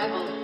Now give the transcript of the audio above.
rebel.